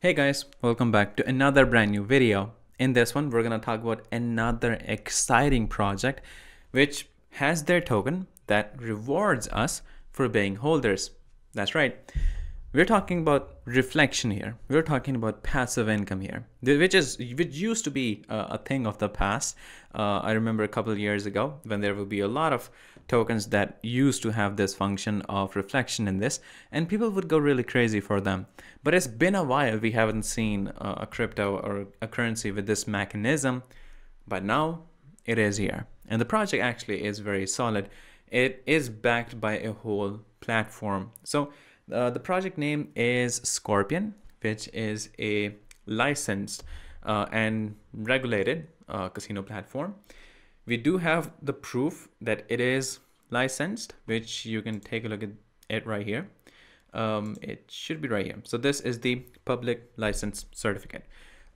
Hey guys, welcome back to another brand new video. In this one, we're gonna talk about another exciting project which has their token that rewards us for being holders. That's right. We're talking about reflection here. We're talking about passive income here, which is which used to be a, a thing of the past. Uh, I remember a couple of years ago when there would be a lot of tokens that used to have this function of reflection in this and people would go really crazy for them. But it's been a while. We haven't seen a crypto or a currency with this mechanism but now it is here. And the project actually is very solid. It is backed by a whole platform. So uh, the project name is scorpion which is a licensed uh, and regulated uh, casino platform we do have the proof that it is licensed, which you can take a look at it right here. Um, it should be right here. So this is the public license certificate.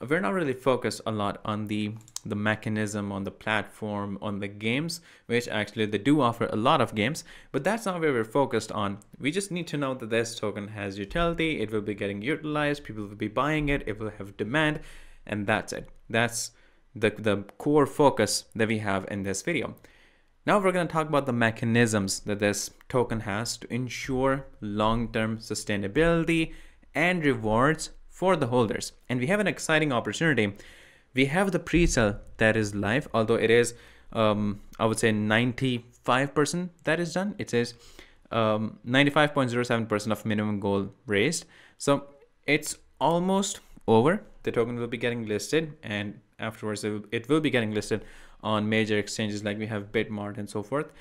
We're not really focused a lot on the the mechanism, on the platform, on the games, which actually they do offer a lot of games, but that's not where we're focused on. We just need to know that this token has utility, it will be getting utilized, people will be buying it, it will have demand, and that's it. That's the, the core focus that we have in this video. Now we're going to talk about the mechanisms that this token has to ensure long-term sustainability and rewards for the holders. And we have an exciting opportunity. We have the pre-sale that is live, although it is, um, I would say 95% that is done. It says 95.07% um, of minimum goal raised. So it's almost over. The token will be getting listed and afterwards it will be getting listed on major exchanges like we have bitmart and so forth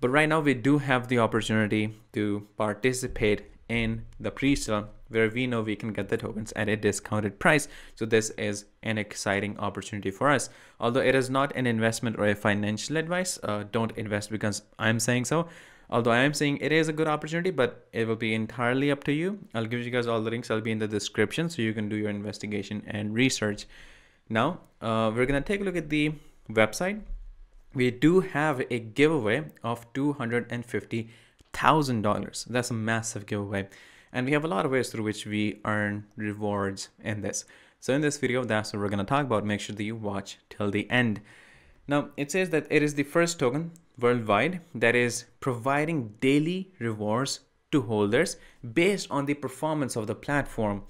but right now we do have the opportunity to participate in the pre-sale where we know we can get the tokens at a discounted price so this is an exciting opportunity for us although it is not an investment or a financial advice uh, don't invest because i'm saying so although i am saying it is a good opportunity but it will be entirely up to you i'll give you guys all the links i'll be in the description so you can do your investigation and research now uh, we're gonna take a look at the website. We do have a giveaway of $250,000. That's a massive giveaway. And we have a lot of ways through which we earn rewards in this. So in this video, that's what we're gonna talk about. Make sure that you watch till the end. Now, it says that it is the first token worldwide that is providing daily rewards to holders based on the performance of the platform.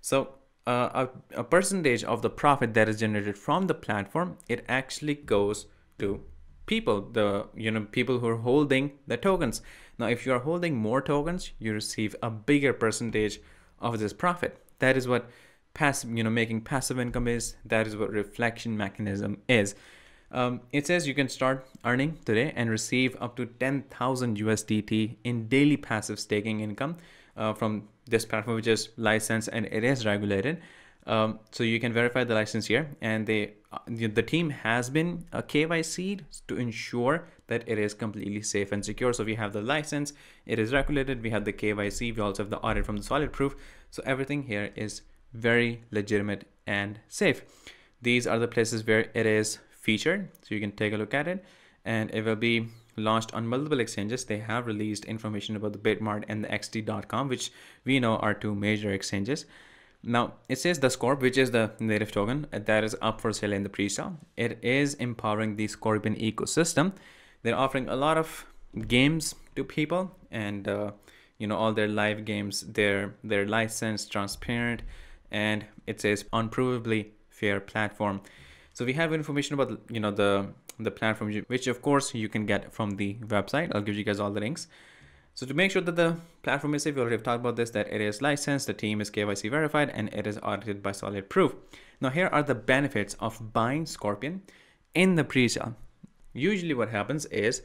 So uh, a, a percentage of the profit that is generated from the platform, it actually goes to people, the you know people who are holding the tokens. Now, if you are holding more tokens, you receive a bigger percentage of this profit. That is what passive, you know, making passive income is. That is what reflection mechanism is. Um, it says you can start earning today and receive up to 10,000 USDT in daily passive staking income uh, from this platform which is licensed and it is regulated um, so you can verify the license here. And they uh, the team has been a KYC to ensure that it is completely safe and secure. So we have the license it is regulated we have the KYC we also have the audit from the solid proof. So everything here is very legitimate and safe. These are the places where it is featured so you can take a look at it. And it will be launched on multiple exchanges. They have released information about the Bitmart and the XT.com, which we know are two major exchanges. Now, it says the Scorp, which is the native token that is up for sale in the pre-sale. It is empowering the Scorpion ecosystem. They're offering a lot of games to people and uh, you know all their live games they're they're licensed transparent and it says unprovably fair platform so we have information about you know the the platform, which of course you can get from the website. I'll give you guys all the links. So to make sure that the platform is safe, we already have talked about this, that it is licensed, the team is KYC verified, and it is audited by Solid Proof. Now here are the benefits of buying Scorpion in the pre-sale. Usually what happens is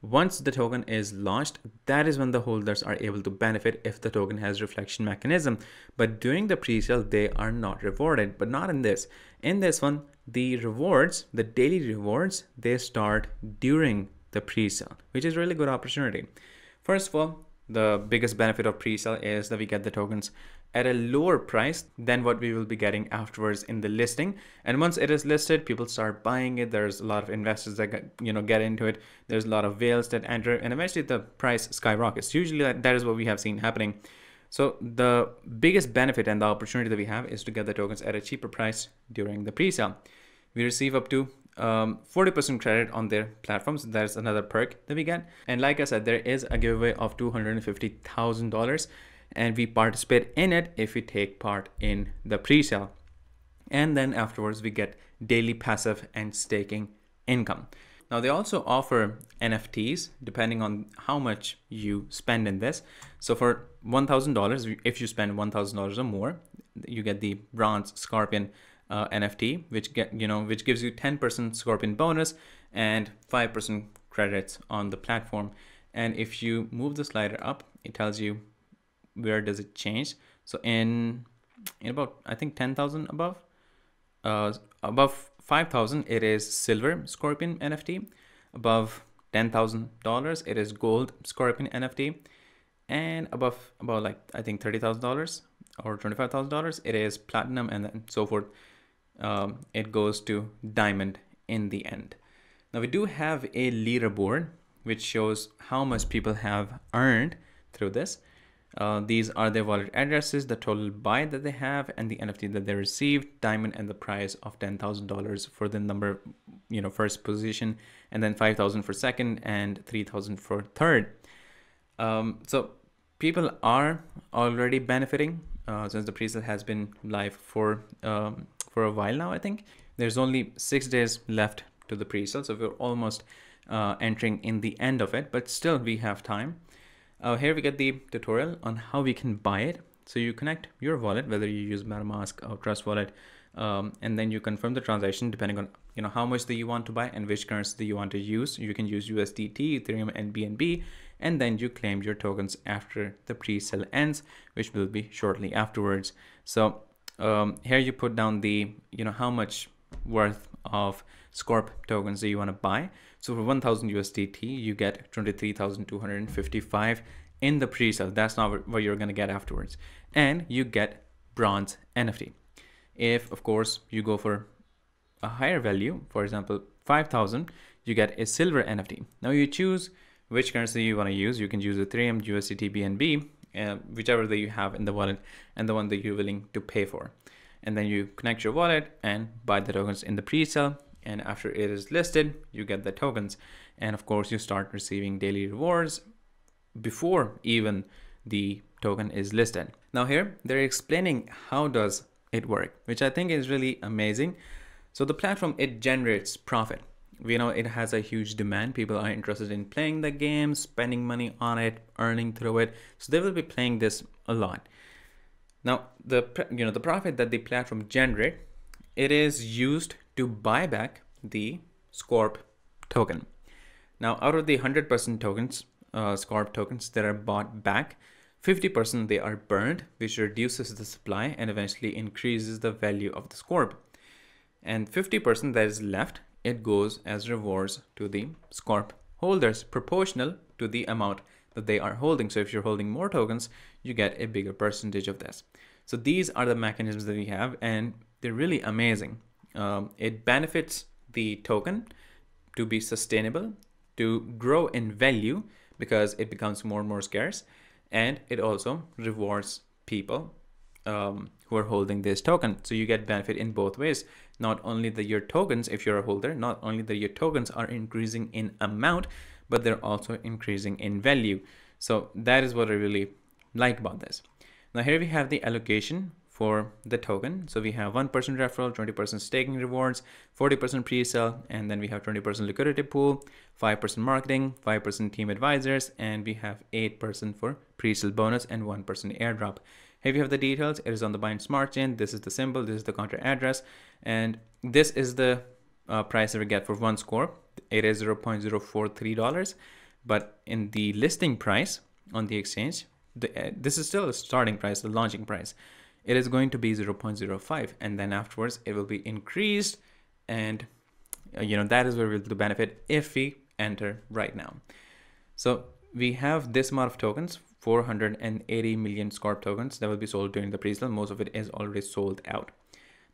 once the token is launched, that is when the holders are able to benefit if the token has reflection mechanism. But during the pre-sale, they are not rewarded, but not in this. In this one, the rewards, the daily rewards, they start during the pre-sale, which is really good opportunity. First of all, the biggest benefit of pre-sale is that we get the tokens at a lower price than what we will be getting afterwards in the listing. And once it is listed people start buying it. There's a lot of investors that get, you know get into it. There's a lot of whales that enter and eventually the price skyrockets. Usually that, that is what we have seen happening. So the biggest benefit and the opportunity that we have is to get the tokens at a cheaper price during the pre-sale. We receive up to 40% um, credit on their platforms. That's another perk that we get. And like I said, there is a giveaway of $250,000 and we participate in it if we take part in the pre-sale. And then afterwards we get daily passive and staking income. Now they also offer NFTs depending on how much you spend in this. So for $1,000, if you spend $1,000 or more, you get the bronze scorpion uh, NFT, which get you know which gives you 10% scorpion bonus and 5% credits on the platform. And if you move the slider up, it tells you where does it change. So in in about I think 10,000 above, uh, above 5,000 it is silver scorpion NFT. Above $10,000 it is gold scorpion NFT. And above about like I think $30,000 or $25,000 it is platinum and so forth. Um, it goes to diamond in the end. Now we do have a leaderboard which shows how much people have earned through this. Uh, these are their wallet addresses, the total buy that they have, and the NFT that they received, diamond, and the price of ten thousand dollars for the number, you know, first position, and then five thousand for second, and three thousand for third. Um, so people are already benefiting uh, since the presale has been live for um, for a while now. I think there's only six days left to the presale, so we're almost uh, entering in the end of it, but still we have time. Uh, here we get the tutorial on how we can buy it. So you connect your wallet, whether you use MetaMask or Trust Wallet, um, and then you confirm the transaction depending on you know how much that you want to buy and which currency you want to use. You can use USDT, Ethereum, and BNB, and then you claim your tokens after the pre-sale ends, which will be shortly afterwards. So um, here you put down the you know how much worth of Scorp tokens that you want to buy. So for 1000 USDT, you get 23,255 in the pre-sale. That's not what you're going to get afterwards. And you get bronze NFT. If, of course, you go for a higher value, for example, 5,000, you get a silver NFT. Now you choose which currency you want to use. You can use Ethereum, USDT, BNB, uh, whichever that you have in the wallet and the one that you're willing to pay for. And then you connect your wallet and buy the tokens in the pre-sale. And after it is listed you get the tokens. And of course you start receiving daily rewards before even the token is listed. Now here they're explaining how does it work which i think is really amazing. So the platform it generates profit we know it has a huge demand people are interested in playing the game spending money on it earning through it so they will be playing this a lot now the you know the profit that the platform generate it is used to buy back the Scorp token. Now, out of the 100% tokens, uh, Scorp tokens that are bought back, 50% they are burned, which reduces the supply and eventually increases the value of the Scorp. And 50% that is left, it goes as rewards to the Scorp holders, proportional to the amount that they are holding. So if you're holding more tokens, you get a bigger percentage of this. So these are the mechanisms that we have, and they're really amazing um, it benefits the token to be sustainable, to grow in value because it becomes more and more scarce, and it also rewards people um, who are holding this token. So you get benefit in both ways. Not only that your tokens, if you're a holder, not only that your tokens are increasing in amount, but they're also increasing in value. So that is what I really like about this. Now here we have the allocation for the token. So we have 1% referral, 20% staking rewards, 40% pre-sale, and then we have 20% liquidity pool, 5% marketing, 5% team advisors, and we have 8% for pre-sale bonus and 1% airdrop. Here we have the details. It is on the Binance Smart Chain. This is the symbol. This is the contract address. And this is the uh, price that we get for one Scorp. It is $0.043. But in the listing price on the exchange, the, uh, this is still a starting price, the launching price it is going to be 0.05 and then afterwards it will be increased and uh, you know that is where we'll benefit if we enter right now so we have this amount of tokens 480 million scorp tokens that will be sold during the pre-sale most of it is already sold out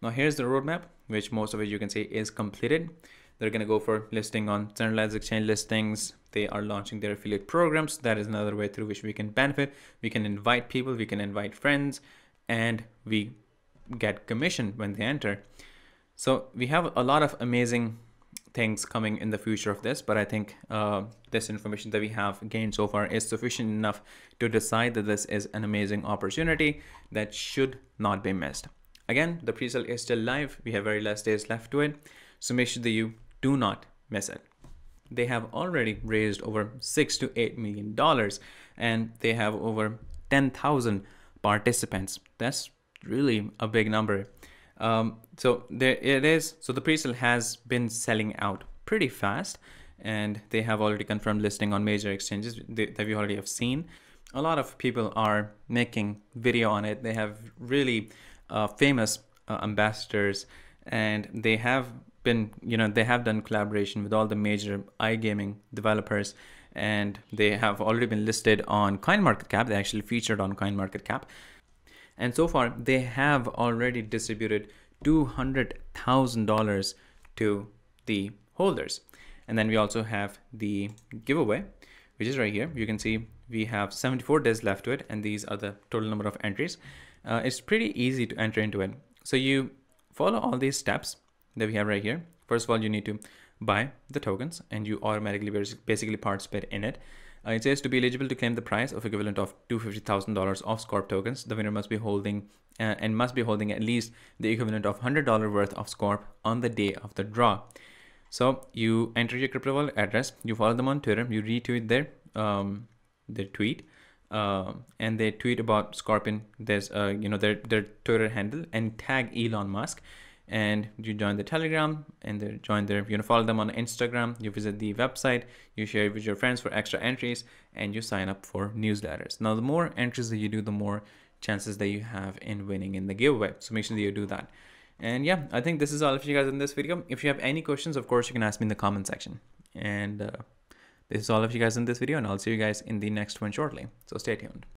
now here's the roadmap which most of it you can say is completed they're going to go for listing on centralized exchange listings. They are launching their affiliate programs. That is another way through which we can benefit. We can invite people, we can invite friends, and we get commission when they enter. So we have a lot of amazing things coming in the future of this, but I think uh, this information that we have gained so far is sufficient enough to decide that this is an amazing opportunity that should not be missed. Again, the pre-sale is still live. We have very less days left to it. So make sure that you do not miss it. They have already raised over six to eight million dollars and they have over 10,000 participants. That's really a big number. Um, so there it is. So the pre-sale has been selling out pretty fast and they have already confirmed listing on major exchanges that we already have seen. A lot of people are making video on it. They have really uh, famous uh, ambassadors and they have been, you know, they have done collaboration with all the major iGaming developers and they have already been listed on CoinMarketCap. They actually featured on CoinMarketCap. And so far, they have already distributed $200,000 to the holders. And then we also have the giveaway, which is right here. You can see we have 74 days left to it, and these are the total number of entries. Uh, it's pretty easy to enter into it. So you follow all these steps that we have right here. First of all, you need to buy the tokens and you automatically basically participate in it. Uh, it says to be eligible to claim the price of equivalent of $250,000 of SCORP tokens, the winner must be holding uh, and must be holding at least the equivalent of $100 worth of SCORP on the day of the draw. So you enter your crypto wallet address, you follow them on Twitter, you retweet their um, their tweet, uh, and they tweet about Scorpion. There's uh, you know their their Twitter handle and tag Elon Musk and you join the telegram and they join their you know follow them on instagram you visit the website you share it with your friends for extra entries and you sign up for newsletters. Now the more entries that you do the more chances that you have in winning in the giveaway. So make sure that you do that. And yeah i think this is all of you guys in this video. If you have any questions of course you can ask me in the comment section. And uh, this is all of you guys in this video and i'll see you guys in the next one shortly. So stay tuned